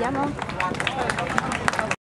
点吗？